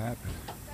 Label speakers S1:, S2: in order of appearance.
S1: happened.